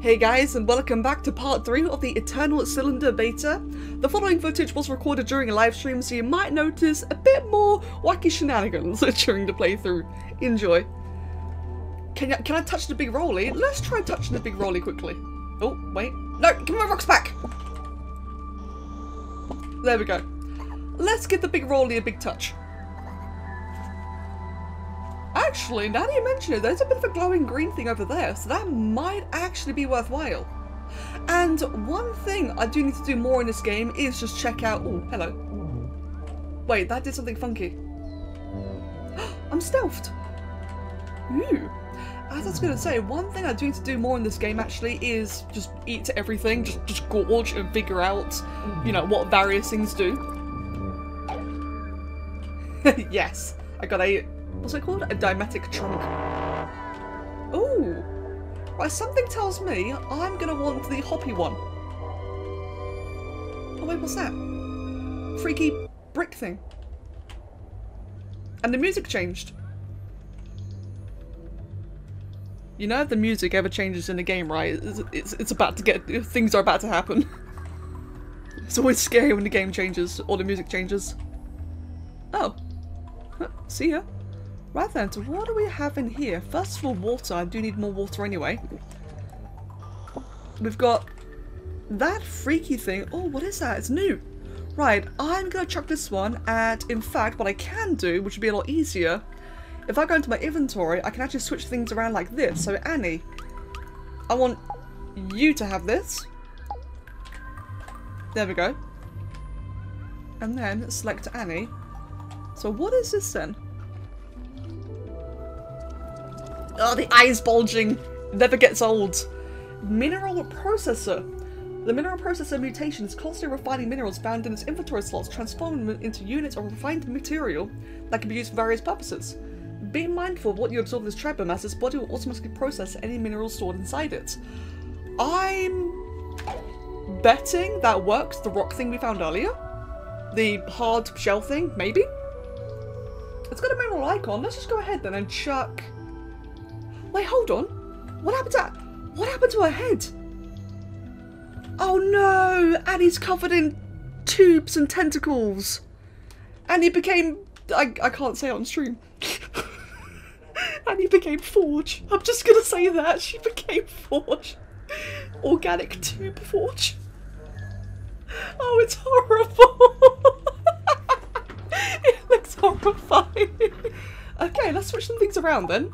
Hey guys, and welcome back to part 3 of the Eternal Cylinder beta. The following footage was recorded during a live stream, so you might notice a bit more wacky shenanigans during the playthrough. Enjoy. Can, can I touch the big rolly? Let's try touching the big rolly quickly. Oh, wait. No, give me my rocks back! There we go. Let's give the big rolly a big touch. Actually, now that you mention it, there's a bit of a glowing green thing over there, so that might actually be worthwhile. And one thing I do need to do more in this game is just check out... Oh, hello. Wait, that did something funky. I'm stealthed. Ooh. As I was going to say, one thing I do need to do more in this game actually is just eat everything, just, just gorge and figure out, you know, what various things do. yes, I got a what's it called? A dimetic trunk. Ooh. Right, something tells me I'm gonna want the hoppy one. Oh wait, what's that? Freaky brick thing. And the music changed. You know if the music ever changes in a game, right? It's, it's, it's about to get- things are about to happen. It's always scary when the game changes, or the music changes. Oh. See ya. Right then, so what do we have in here? First of all, water. I do need more water anyway. We've got that freaky thing. Oh, what is that? It's new. Right, I'm going to chuck this one, and in fact, what I can do, which would be a lot easier, if I go into my inventory, I can actually switch things around like this. So, Annie, I want you to have this. There we go. And then select Annie. So what is this then? Oh, the eyes bulging. Never gets old. Mineral processor. The mineral processor mutation is constantly refining minerals found in its inventory slots, transforming them into units of refined material that can be used for various purposes. Be mindful of what you absorb this Trebhum as its body will automatically process any minerals stored inside it. I'm betting that works, the rock thing we found earlier. The hard shell thing, maybe? It's got a mineral icon. Let's just go ahead then and chuck Wait, hold on. What happened to what happened to her head? Oh no! Annie's covered in tubes and tentacles. Annie became I I can't say it on stream. Annie became Forge. I'm just gonna say that. She became Forge. Organic tube Forge. Oh, it's horrible. it looks horrifying. Okay, let's switch some things around then.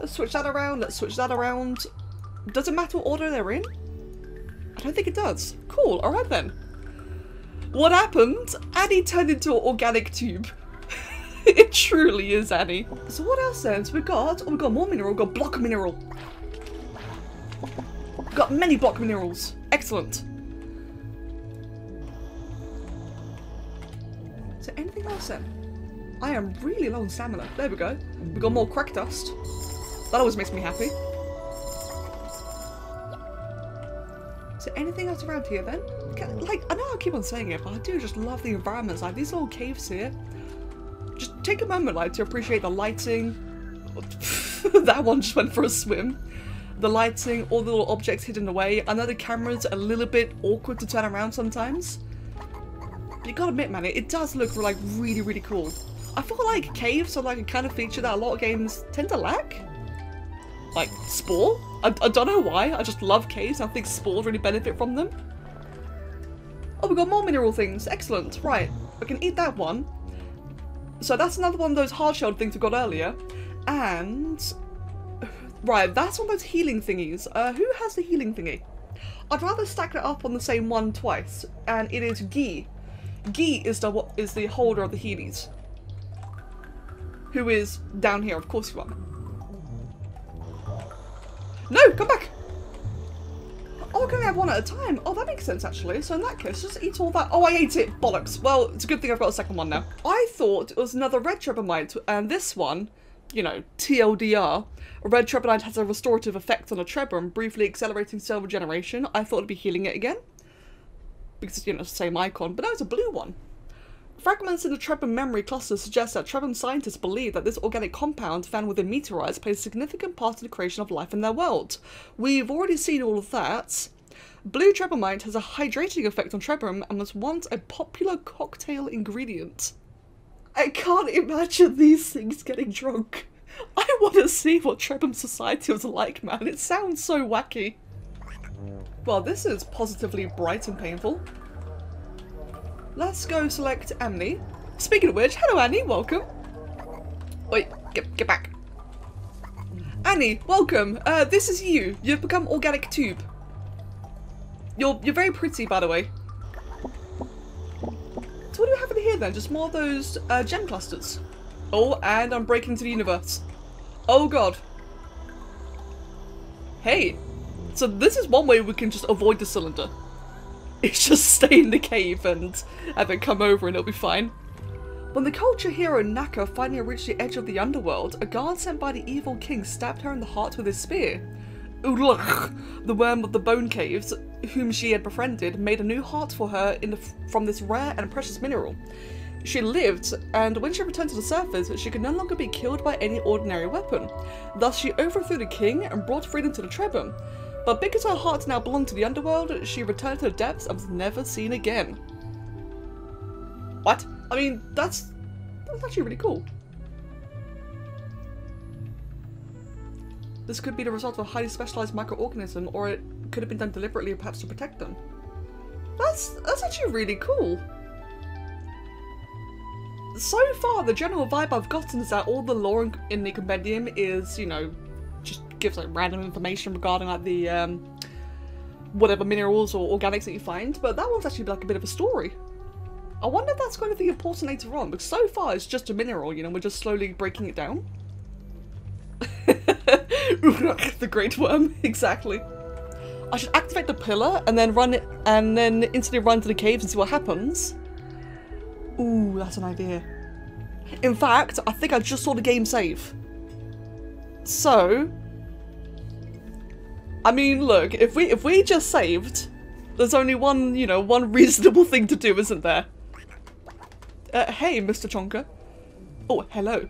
Let's switch that around, let's switch that around. Does it matter what order they're in? I don't think it does. Cool, alright then. What happened? Annie turned into an organic tube. it truly is Annie. So what else then? So we got, oh we got more mineral, we got block mineral. We've got many block minerals. Excellent. So anything else then? I am really low on stamina. There we go. We've got more crack dust. That always makes me happy. Is there anything else around here then? Like, I know I keep on saying it, but I do just love the environments. Like, these little caves here. Just take a moment, like, to appreciate the lighting. that one just went for a swim. The lighting, all the little objects hidden away. I know the camera's a little bit awkward to turn around sometimes. But you gotta admit, man, it, it does look, like, really, really cool. I feel like caves are, like, a kind of feature that a lot of games tend to lack like Spore. I, I don't know why, I just love caves I think spores really benefit from them. Oh, we got more mineral things. Excellent. Right, I can eat that one. So that's another one of those hard-shelled things we got earlier. And... Right, that's one of those healing thingies. Uh, who has the healing thingy? I'd rather stack it up on the same one twice, and it is Guy. Guy is the is the holder of the Healies. Who is down here, of course you are. No, come back! Oh, I can only have one at a time. Oh, that makes sense, actually. So in that case, just eat all that. Oh, I ate it. Bollocks. Well, it's a good thing I've got a second one now. I thought it was another red trebomite, and this one, you know, TLDR, a red trebomite has a restorative effect on a Trebhum, briefly accelerating cell regeneration. I thought it'd be healing it again. Because, it's you know, the same icon. But no, it's a blue one. Fragments in the Trebhum memory cluster suggest that Trebhum scientists believe that this organic compound found within meteorites plays a significant part in the creation of life in their world. We've already seen all of that. Blue Trebhumite has a hydrating effect on Trebhum and was once a popular cocktail ingredient. I can't imagine these things getting drunk. I want to see what Trebhum society was like, man. It sounds so wacky. Well, this is positively bright and painful. Let's go select Annie. Speaking of which, hello Annie, welcome. Wait, get, get back. Annie, welcome. Uh, this is you. You've become organic tube. You're you're very pretty, by the way. So what do we have in here then? Just more of those uh, gem clusters. Oh, and I'm breaking into the universe. Oh god. Hey, so this is one way we can just avoid the cylinder. It's just stay in the cave and have it come over and it'll be fine. When the culture hero Naka finally reached the edge of the underworld, a guard sent by the evil king stabbed her in the heart with his spear. Ulugh, the worm of the bone caves, whom she had befriended, made a new heart for her the, from this rare and precious mineral. She lived, and when she returned to the surface, she could no longer be killed by any ordinary weapon. Thus, she overthrew the king and brought freedom to the Trebhum. But because her heart now belonged to the underworld, she returned to the depths and was never seen again. What? I mean, that's that's actually really cool. This could be the result of a highly specialized microorganism, or it could have been done deliberately, perhaps to protect them. That's that's actually really cool. So far, the general vibe I've gotten is that all the lore in the compendium is, you know, gives like random information regarding like the um, whatever minerals or organics that you find, but that one's actually like a bit of a story. I wonder if that's going to be important later on, because so far it's just a mineral, you know, we're just slowly breaking it down. the Great Worm, exactly. I should activate the pillar and then run it and then instantly run to the caves and see what happens. Ooh, that's an idea. In fact, I think I just saw the game save. So, I mean, look, if we if we just saved, there's only one, you know, one reasonable thing to do, isn't there? Uh, hey, Mr. Chonka. Oh, hello.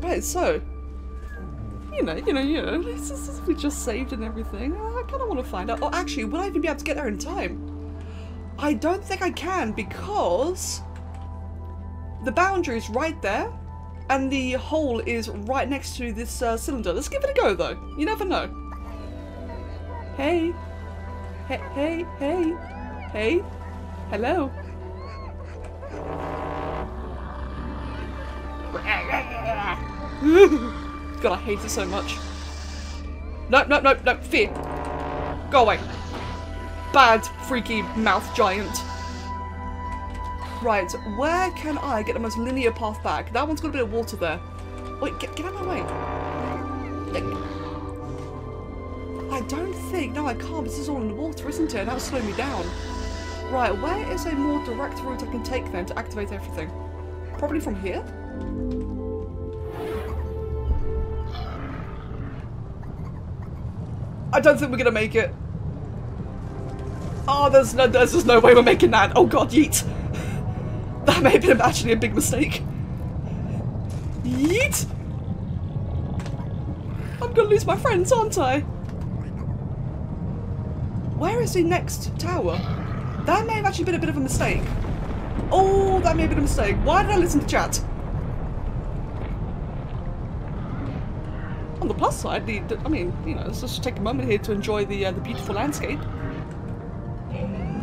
Right, so, you know, you know, you know, we just saved and everything. I kind of want to find out. Oh, actually, will I even be able to get there in time? I don't think I can because the boundary is right there and the hole is right next to this uh, cylinder. Let's give it a go though. You never know. Hey. Hey, hey, hey. Hey. Hello. God, I hate it so much. Nope, nope, nope, nope. Fear. Go away. Bad, freaky mouth giant. Right, where can I get the most linear path back? That one's got a bit of water there. Wait, get, get out of my way. I don't think, no I can't, this is all in the water, isn't it? That'll slow me down. Right, where is a more direct route I can take then to activate everything? Probably from here? I don't think we're gonna make it. Oh, there's no, there's just no way we're making that. Oh god, yeet. That may have been actually a big mistake. Yeet! I'm gonna lose my friends, aren't I? Where is the next tower? That may have actually been a bit of a mistake. Oh, that may have been a mistake. Why did I listen to chat? On the plus side, the, the I mean, you know, let's just take a moment here to enjoy the uh, the beautiful landscape.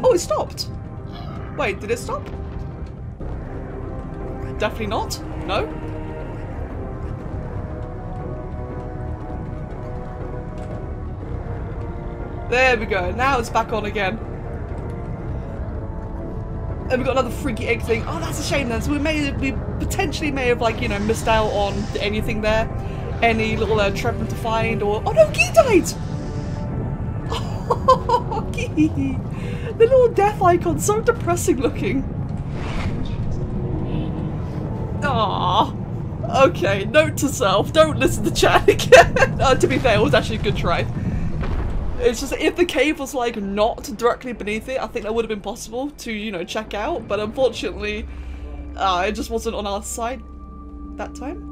Oh, it stopped. Wait, did it stop? Definitely not. No? There we go. Now it's back on again. And we got another freaky egg thing. Oh, that's a shame then. So we may, we potentially may have like, you know, missed out on anything there. Any little uh, treasure to find or... Oh no, Gee died! Oh, Gee! The little death icon, so depressing looking. Okay, note to self, don't listen to chat again. uh, to be fair, it was actually a good try. It's just if the cave was like not directly beneath it, I think that would have been possible to, you know, check out. But unfortunately, uh, it just wasn't on our side that time.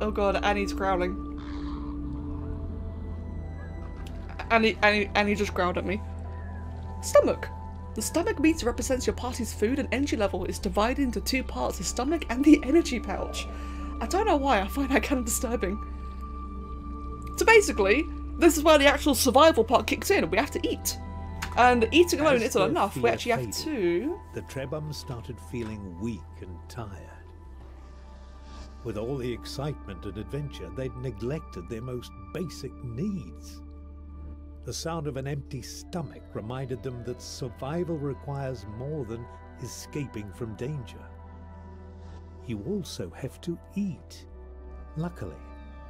Oh god, Annie's growling. Annie, Annie, Annie just growled at me. Stomach. The stomach meter represents your party's food and energy level is divided into two parts, the stomach and the energy pouch. I don't know why, I find that kind of disturbing. So basically, this is where the actual survival part kicks in. We have to eat. And eating alone As isn't enough. We actually have to... The Trebhums started feeling weak and tired. With all the excitement and adventure, they'd neglected their most basic needs. The sound of an empty stomach reminded them that survival requires more than escaping from danger. You also have to eat. Luckily,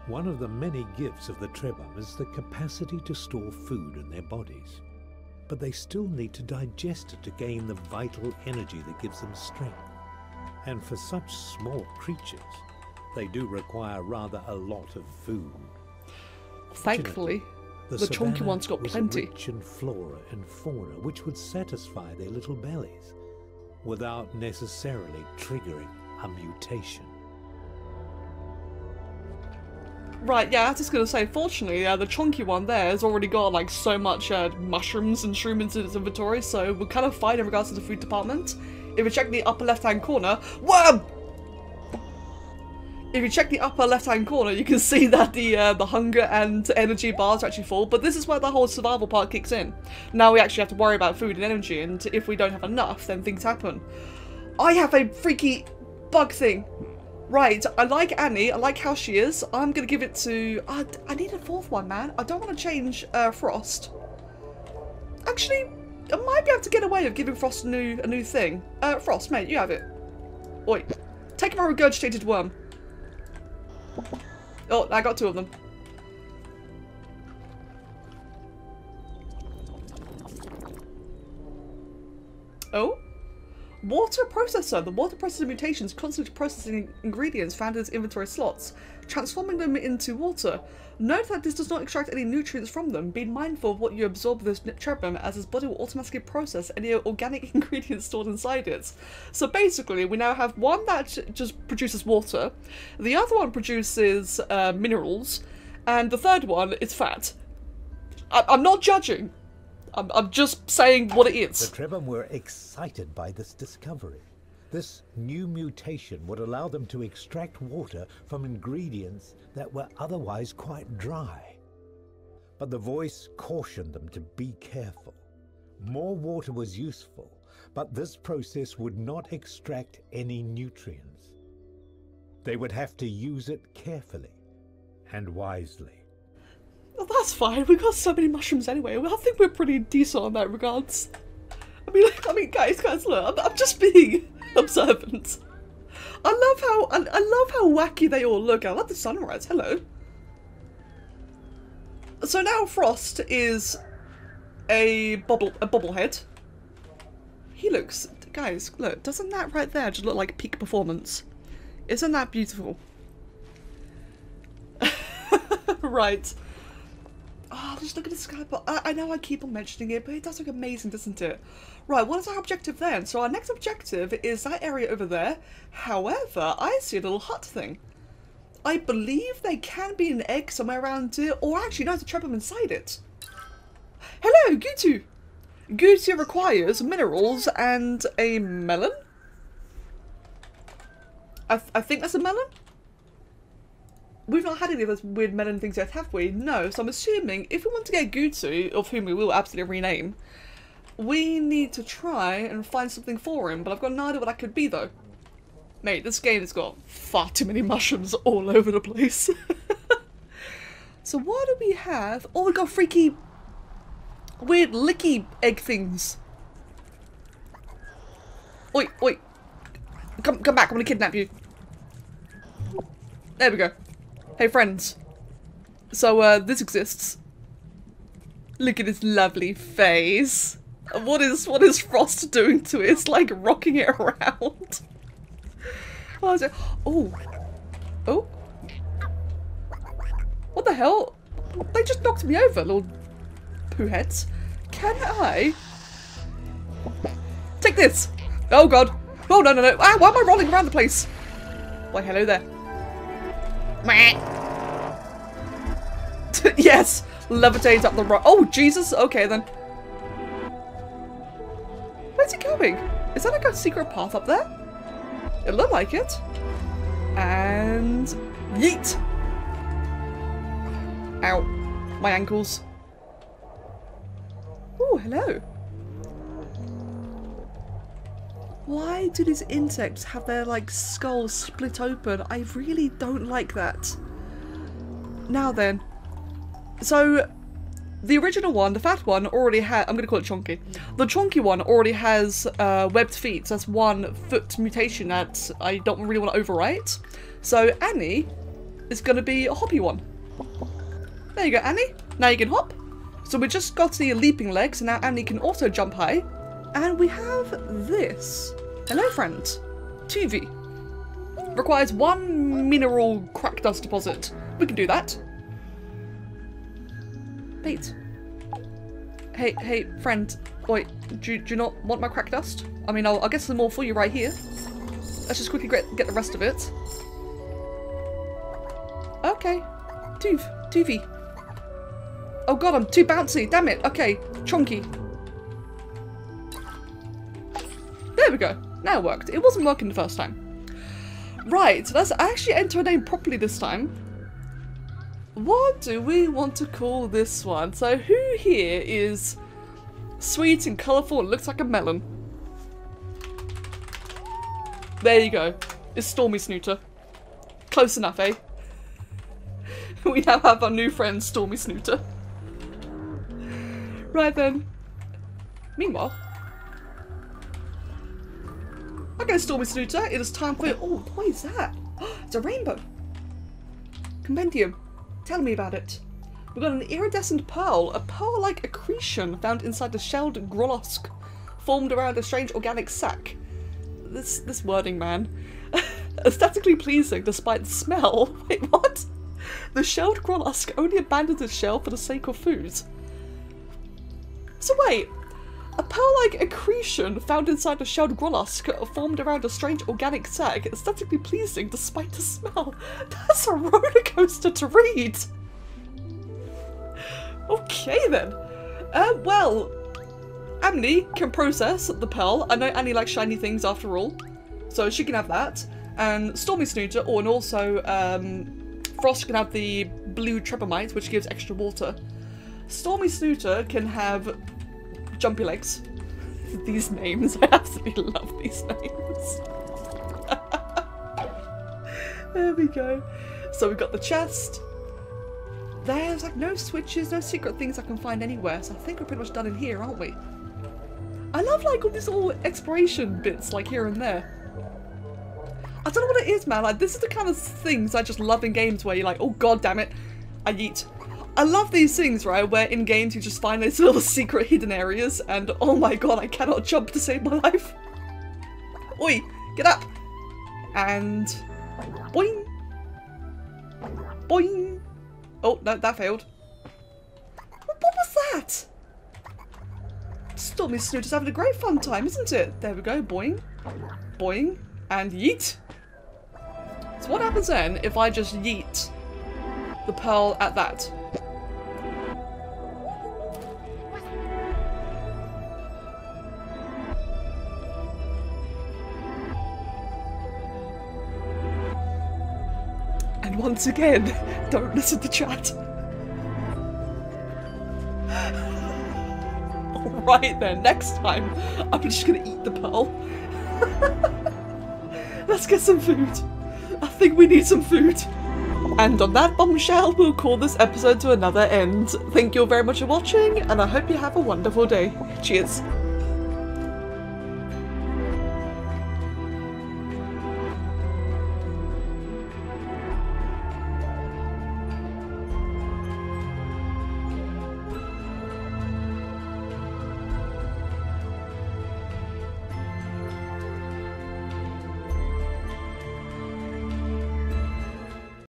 one of the many gifts of the Trebhum is the capacity to store food in their bodies. But they still need to digest it to gain the vital energy that gives them strength. And for such small creatures, they do require rather a lot of food. Thankfully, The, The chunky one's got plenty. Rich in flora and fauna, which would satisfy their little bellies without necessarily triggering a mutation. Right, yeah, I was just gonna say, fortunately, uh, the chunky one there has already got like so much uh, mushrooms and shrooms in its inventory, so we're kind of fine in regards to the food department. If we check the upper left-hand corner, worm! If you check the upper left-hand corner, you can see that the uh, the hunger and energy bars are actually full. But this is where the whole survival part kicks in. Now we actually have to worry about food and energy, and if we don't have enough, then things happen. I have a freaky bug thing. Right, I like Annie. I like how she is. I'm gonna give it to. I I need a fourth one, man. I don't want to change uh, Frost. Actually, I might be able to get away with giving Frost a new a new thing. Uh, Frost, mate, you have it. Oi, take my regurgitated worm. Oh, I got two of them. Oh? Water processor. The water processor mutation is constantly processing ingredients found in its inventory slots, transforming them into water. Note that this does not extract any nutrients from them. Be mindful of what you absorb with this Trebhum, as his body will automatically process any organic ingredients stored inside it. So basically, we now have one that just produces water, the other one produces uh, minerals, and the third one is fat. I- I'm not judging. I'm, I'm just saying what it is. The is. Trebhum were excited by this discovery. This new mutation would allow them to extract water from ingredients that were otherwise quite dry. But the voice cautioned them to be careful. More water was useful, but this process would not extract any nutrients. They would have to use it carefully and wisely. Well, that's fine. We got so many mushrooms anyway. I think we're pretty decent on that regards. I mean, I mean, guys, guys, look, I'm, I'm just being observant. I love how I, I love how wacky they all look. I love the sunrise. Hello. So now Frost is a bubble a bobblehead. He looks, guys, look. Doesn't that right there just look like peak performance? Isn't that beautiful? right. Oh, just look at the sky. But I, I know I keep on mentioning it, but it does look amazing, doesn't it? Right, what is our objective then? So our next objective is that area over there. However, I see a little hut thing. I believe there can be an egg somewhere around it, or actually, no, there's a trapper inside it. Hello, Gutu! Gutu requires minerals and a melon? I, th- I think that's a melon? We've not had any of those weird melon things yet, have we? No, so I'm assuming if we want to get Gutu, of whom we will absolutely rename, we need to try and find something for him, but I've got no idea what that could be though. Mate, this game has got far too many mushrooms all over the place. so what do we have? Oh, we got freaky, weird licky egg things. Oi, oi. Come, come back, I'm gonna kidnap you. There we go. Hey friends. So, uh, this exists. Look at his lovely face. What is, what is Frost doing to it? It's like rocking it around. Oh, it? Oh. Oh. What the hell? They just knocked me over, little poo heads. Can I... Take this! Oh god. Oh no no no. Ah, why am I rolling around the place? Why hello there. yes! Levitate up the rock. Oh Jesus! Okay then. Where's he going? Is that like a secret path up there? It looked like it. And... Yeet! Ow. My ankles. Oh, hello. Why do these insects have their, like, skulls split open? I really don't like that. Now then. So, the original one, the fat one, already had. I'm gonna call it chunky. The chunky one already has uh, webbed feet. So that's one foot mutation that I don't really want to overwrite. So Annie is gonna be a hoppy one. There you go, Annie. Now you can hop. So we just got the leaping legs, and now Annie can also jump high. And we have this. Hello, friends. TV. Requires one mineral crack dust deposit. We can do that. Wait. Hey, hey, friend. Wait, do, do you not want my crack dust? I mean, I'll, I'll get some more for you right here. Let's just quickly get, get the rest of it. Okay. Tuv. Tuvy. Oh god, I'm too bouncy. Damn it. Okay. Chunky. There we go. Now it worked. It wasn't working the first time. Right, so let's actually enter a name properly this time. What do we want to call this one? So who here is sweet and colourful and looks like a melon? There you go. It's Stormy Snooter. Close enough, eh? we now have our new friend Stormy Snooter. Right then. Meanwhile. Okay, Stormy Snooter, it is time for- Oh, what is that? It's a rainbow! Compendium. Tell me about it. We've got an iridescent pearl, a pearl-like accretion found inside the shelled grollusk, formed around a strange organic sac. This this wording, man. Aesthetically pleasing despite the smell. Wait, what? The shelled grollusk only abandons its shell for the sake of food. So wait, pearl-like accretion found inside a shelled grollusk formed around a strange organic sac, aesthetically pleasing despite the smell. That's a roller coaster to read. Okay then. Uh, well, Annie can process the pearl. I know Annie likes shiny things after all, so she can have that. And Stormy Snooter, oh, and also um, Frost can have the blue Trebomite, which gives extra water. Stormy Snooter can have Jumpy Legs. these names, I absolutely love these names. there we go. So we've got the chest. There's like no switches, no secret things I can find anywhere, so I think we're pretty much done in here, aren't we? I love like all these little exploration bits like here and there. I don't know what it is, man. Like this is the kind of things I just love in games where you're like, oh god damn it, I eat. I love these things, right, where in games you just find these little secret hidden areas and oh my god, I cannot jump to save my life. Oi, get up! And boing! Boing! Oh, no, that failed. What, was that? Stormy Snooter's having a great fun time, isn't it? There we go, boing, boing, and yeet. So what happens then if I just yeet the pearl at that? Once again, don't listen to chat. Alright then, next time, I'm just gonna eat the pearl. Let's get some food. I think we need some food. And on that bombshell, we'll call this episode to another end. Thank you all very much for watching, and I hope you have a wonderful day. Cheers.